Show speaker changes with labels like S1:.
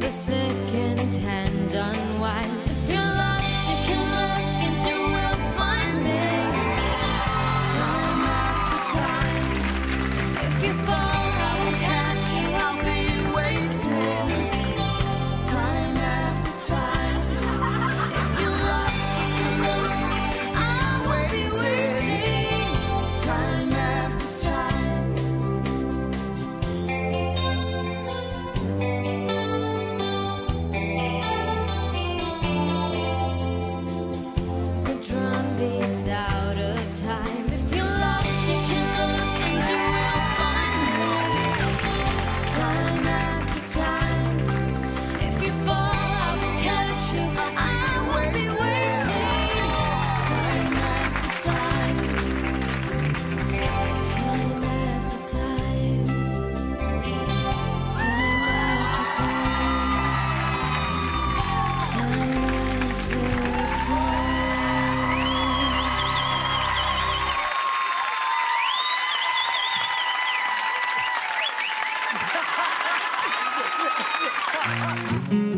S1: the second hand unwinds. If you're Música